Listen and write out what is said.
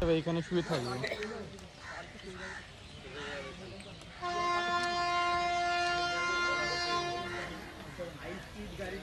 এইখানে শুয়ে থাকবে গাড়ি